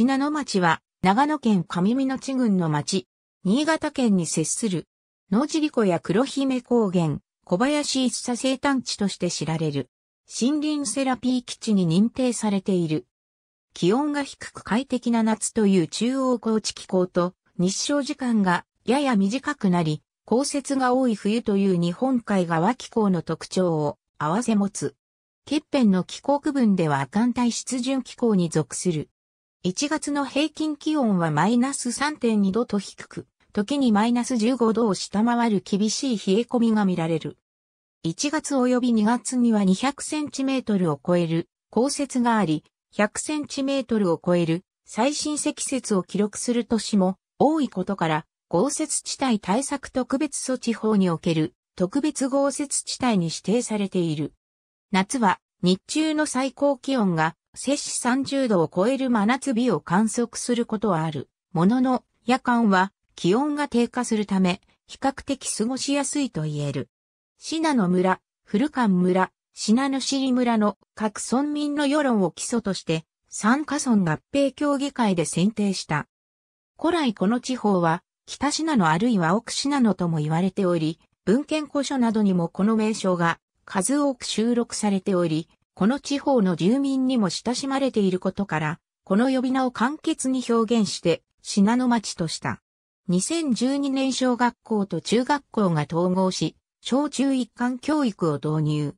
信濃町は、長野県上美野地郡の町、新潟県に接する、野尻湖や黒姫高原、小林一茶生誕地として知られる、森林セラピー基地に認定されている。気温が低く快適な夏という中央高地気候と、日照時間がやや短くなり、降雪が多い冬という日本海側気候の特徴を合わせ持つ。欠片の気候区分では寒帯湿潤気候に属する。1月の平均気温はマイナス3.2度と低く、時にマイナス15度を下回る厳しい冷え込みが見られる。1月及び2月には200センチメートルを超える降雪があり、100センチメートルを超える最新積雪を記録する年も多いことから、豪雪地帯対策特別措置法における特別豪雪地帯に指定されている。夏は日中の最高気温が摂氏30度を超える真夏日を観測することはある。ものの夜間は気温が低下するため比較的過ごしやすいと言える。信濃村、古館村、信濃尻村の各村民の世論を基礎として三家村合併協議会で選定した。古来この地方は北信濃あるいは奥信濃とも言われており、文献古書などにもこの名称が数多く収録されており、この地方の住民にも親しまれていることから、この呼び名を簡潔に表現して、信濃町とした。2012年小学校と中学校が統合し、小中一貫教育を導入。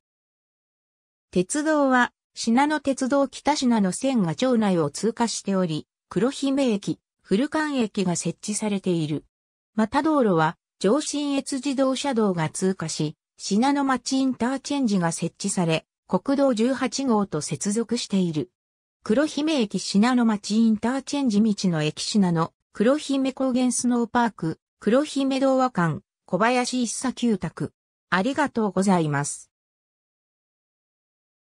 鉄道は、信濃鉄道北信濃線が町内を通過しており、黒姫駅、古関駅が設置されている。また道路は上信越自動車道が通過し、信濃町インターチェンジが設置され、国道18号と接続している。黒姫駅品の町インターチェンジ道の駅品の、黒姫高原スノーパーク、黒姫童話館、小林一佐旧宅。ありがとうございます。